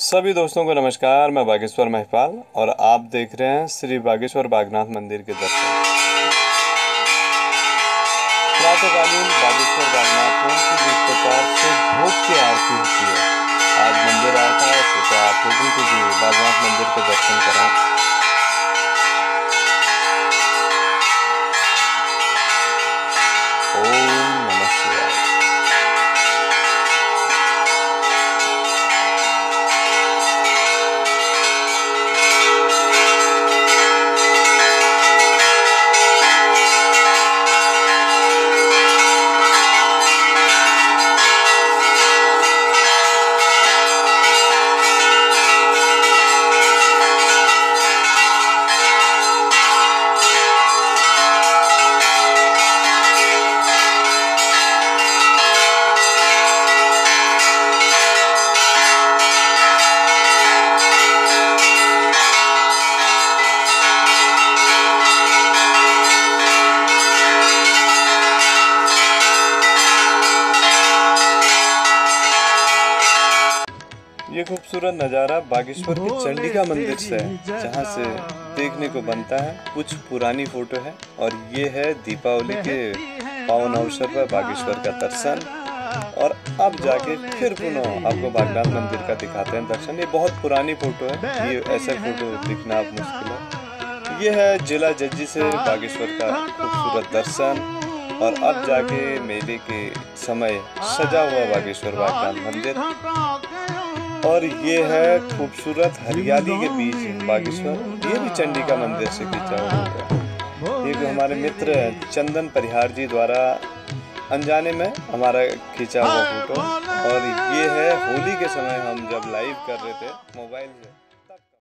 सभी दोस्तों को नमस्कार, मैं बागेश्वर महिपाल और आप देख रहे हैं श्री बागेश्वर बागनाथ मंदिर के दर्शन। प्रातःकालीन बागेश्वर बागनाथ में जिस प्रकार से भोग की आरती होती है। आज मंदिर आया था सोचा आप लोगों को भी बागनाथ मंदिर के दर्शन कराएँ? ये खूबसूरत नज़ारा बागेश्वर के चंडिका मंदिर से है जहाँ से देखने को बनता है। कुछ पुरानी फ़ोटो है और ये है दीपावली के पावन अवसर पर बागेश्वर का दर्शन। और अब जाके फिर पुनः आपको बागनाथ मंदिर का दिखाते हैं दर्शन। ये बहुत पुरानी फ़ोटो है। ये ऐसा फ़ोटो दिखना अब मुश्किल है। ये है जिला जज्जी से बागेश्वर का खूबसूरत दर्शन। और अब जाके मेले के समय सजा हुआ बागेश्वर बागनाथ मंदिर। और ये है खूबसूरत हरियाली के बीच बागेश्वर। ये भी चंडिका मंदिर से खींचा हुआ है। ये जो हमारे मित्र चंदन परिहार जी द्वारा अनजाने में हमारा खींचा हुआ फ़ोटो और ये है होली के समय हम जब लाइव कर रहे थे मोबाइल से।